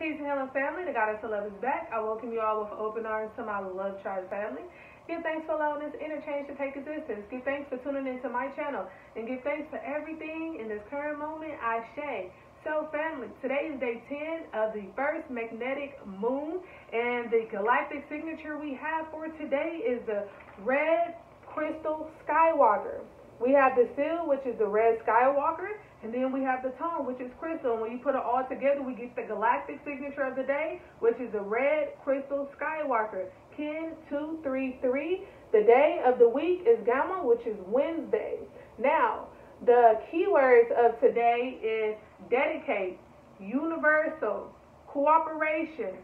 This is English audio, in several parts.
Peace and healing family, the goddess of love is back. I welcome you all with open arms to my love tribe family. Give thanks for allowing this interchange to take existence. Give thanks for tuning into my channel. And give thanks for everything in this current moment, I say. So family, today is day 10 of the first magnetic moon. And the galactic signature we have for today is the red crystal skywalker. We have the seal, which is the red skywalker. And then we have the tone, which is crystal. And when you put it all together, we get the galactic signature of the day, which is the red crystal skywalker. Kin 233. The day of the week is Gamma, which is Wednesday. Now, the keywords of today is dedicate, universal, cooperation,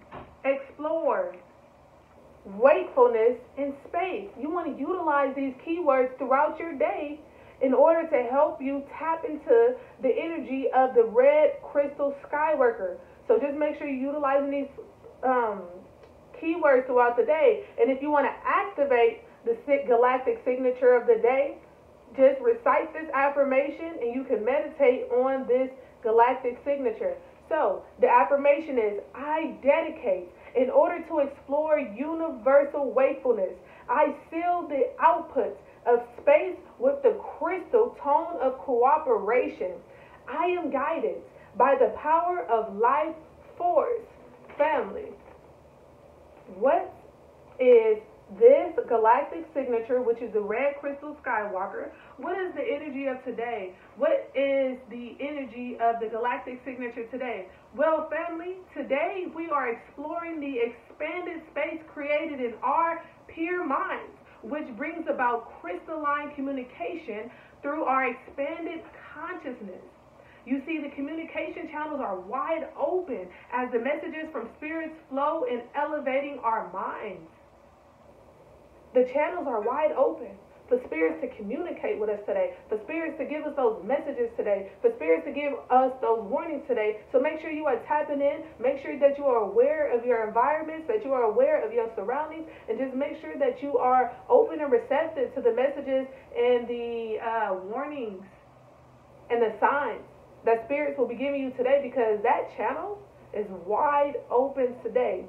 explore, wakefulness, and space. You want to utilize these keywords throughout your day in order to help you tap into the energy of the red crystal skywalker. So just make sure you're utilizing these um, keywords throughout the day. And if you want to activate the galactic signature of the day, just recite this affirmation and you can meditate on this galactic signature. So the affirmation is I dedicate in order to explore universal wakefulness. I seal the outputs of space with the crystal tone of cooperation. I am guided by the power of life force. Family. What is this galactic signature, which is the red crystal skywalker, what is the energy of today? What is the energy of the galactic signature today? Well, family, today we are exploring the expanded space created in our pure minds which brings about crystalline communication through our expanded consciousness. You see, the communication channels are wide open as the messages from spirits flow in elevating our minds. The channels are wide open for spirits to communicate with us today, for spirits to give us those messages today, for spirits to give us those warnings today. So make sure you are tapping in, make sure that you are aware of your environments, that you are aware of your surroundings, and just make sure that you are open and receptive to the messages and the uh, warnings and the signs that spirits will be giving you today because that channel is wide open today.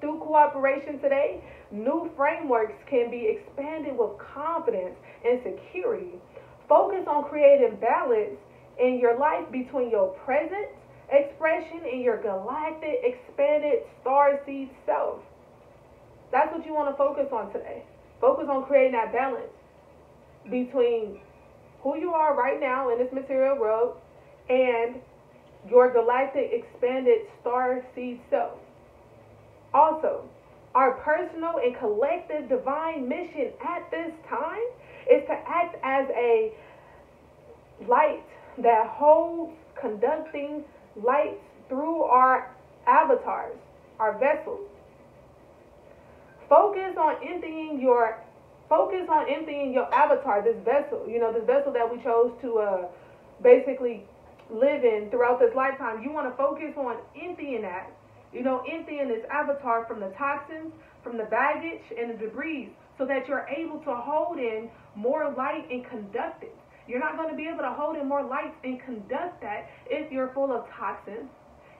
Through cooperation today, new frameworks can be expanded with confidence and security. Focus on creating balance in your life between your present expression and your galactic, expanded star seed self. That's what you want to focus on today. Focus on creating that balance between who you are right now in this material world and your galactic, expanded star seed self. Also, our personal and collective divine mission at this time is to act as a light that holds conducting light through our avatars, our vessels. Focus on emptying your focus on emptying your avatar, this vessel, you know, this vessel that we chose to uh, basically live in throughout this lifetime. You want to focus on emptying that you know, emptying this avatar from the toxins, from the baggage, and the debris so that you're able to hold in more light and conduct it. You're not going to be able to hold in more light and conduct that if you're full of toxins,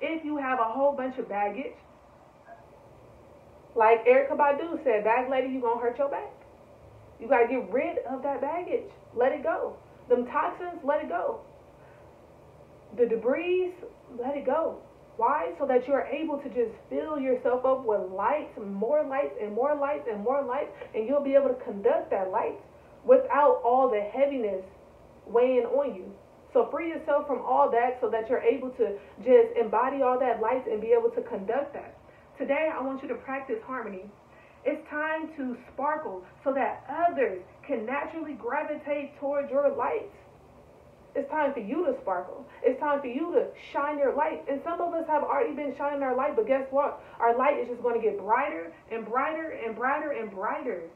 if you have a whole bunch of baggage. Like Erykah Badu said, bag lady, you're going to hurt your back. You got to get rid of that baggage. Let it go. Them toxins, let it go. The debris, let it go. Why? So that you're able to just fill yourself up with lights, more lights, and more lights, and more lights, and you'll be able to conduct that light without all the heaviness weighing on you. So free yourself from all that so that you're able to just embody all that light and be able to conduct that. Today, I want you to practice harmony. It's time to sparkle so that others can naturally gravitate towards your light. It's time for you to sparkle. It's time for you to shine your light. And some of us have already been shining our light, but guess what? Our light is just going to get brighter and brighter and brighter and brighter.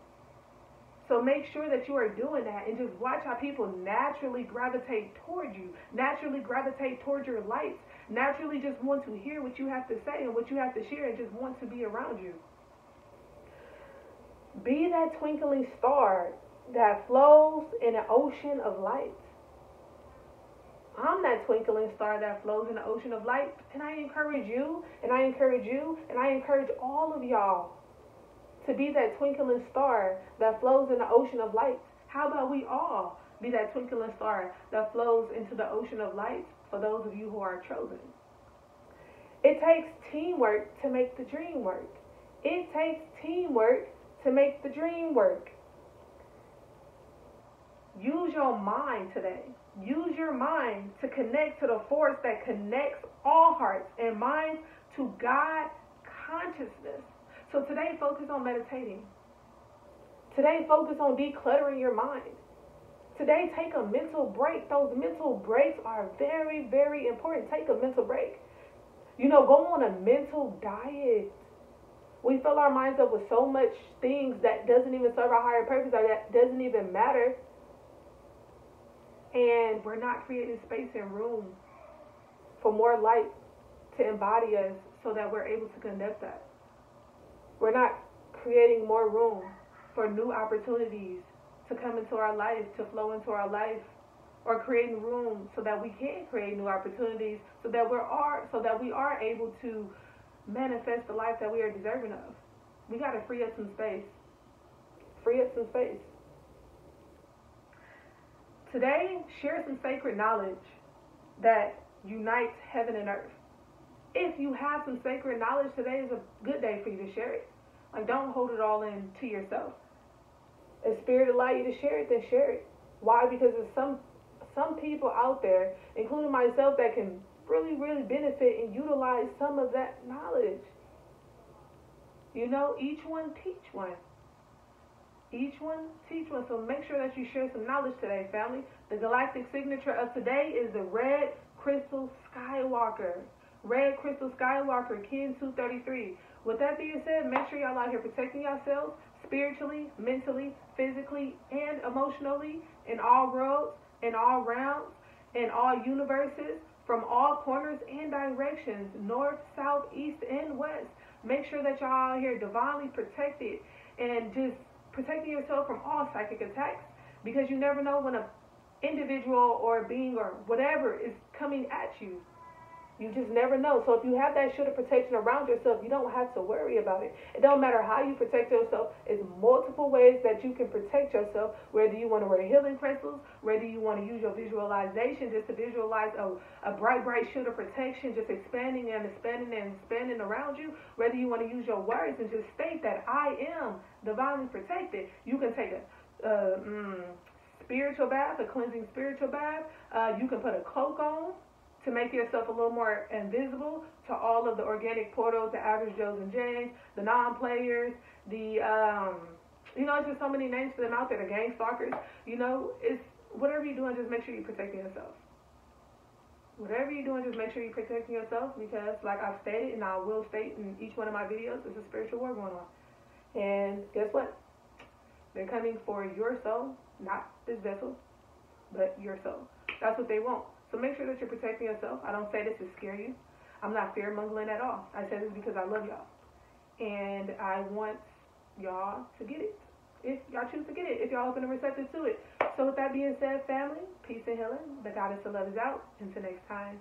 So make sure that you are doing that and just watch how people naturally gravitate toward you, naturally gravitate toward your light, naturally just want to hear what you have to say and what you have to share and just want to be around you. Be that twinkling star that flows in an ocean of light. I'm that twinkling star that flows in the ocean of light. And I encourage you, and I encourage you, and I encourage all of y'all to be that twinkling star that flows in the ocean of light. How about we all be that twinkling star that flows into the ocean of light for those of you who are chosen? It takes teamwork to make the dream work. It takes teamwork to make the dream work. Use your mind today. Use your mind to connect to the force that connects all hearts and minds to God consciousness. So today, focus on meditating. Today, focus on decluttering your mind. Today, take a mental break. Those mental breaks are very, very important. Take a mental break. You know, go on a mental diet. We fill our minds up with so much things that doesn't even serve our higher purpose or that doesn't even matter. And we're not creating space and room for more light to embody us so that we're able to connect that. We're not creating more room for new opportunities to come into our life, to flow into our life, or creating room so that we can create new opportunities, so that we are so that we are able to manifest the life that we are deserving of. We got to free up some space. Free up some space. Today, share some sacred knowledge that unites heaven and earth if you have some sacred knowledge, today is a good day for you to share it. Like, don't hold it all in to yourself. If Spirit allow you to share it, then share it. Why? Because there's some some people out there, including myself, that can really, really benefit and utilize some of that knowledge. You know, each one teach one. Each one teach one. So make sure that you share some knowledge today, family. The galactic signature of today is the red crystal skywalker. Red Crystal Skywalker, Kin 233. With that being said, make sure y'all out here protecting yourselves spiritually, mentally, physically, and emotionally in all worlds, in all realms, in all universes, from all corners and directions, north, south, east, and west. Make sure that y'all out here divinely protected and just protecting yourself from all psychic attacks because you never know when a individual or a being or whatever is coming at you. You just never know. So if you have that shield of protection around yourself, you don't have to worry about it. It don't matter how you protect yourself. It's multiple ways that you can protect yourself. Whether you want to wear healing crystals, whether you want to use your visualization just to visualize a, a bright, bright shield of protection, just expanding and expanding and expanding around you. Whether you want to use your words and just state that I am divinely protected. You can take a mm, spiritual bath, a cleansing spiritual bath. Uh, you can put a cloak on to make yourself a little more invisible to all of the organic portals, the average Joes and Janes, the non-players, the um, you know, it's just so many names for them out there, the gang stalkers. You know, it's whatever you're doing, just make sure you're protecting yourself. Whatever you're doing, just make sure you're protecting yourself because, like I've stated, and I will state in each one of my videos, there's a spiritual war going on. And guess what? They're coming for your soul, not this vessel, but your soul. That's what they want. So make sure that you're protecting yourself. I don't say this to scare you. I'm not fear mongering at all. I say this because I love y'all. And I want y'all to get it. If y'all choose to get it, if y'all open and receptive to it. So with that being said, family, peace and healing. The goddess of love is out. Until next time.